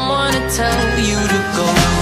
someone to tell you to go.